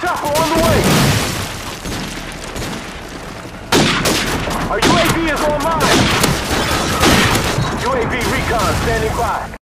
chopper on the way! Our UAV is online! UAV recon standing by.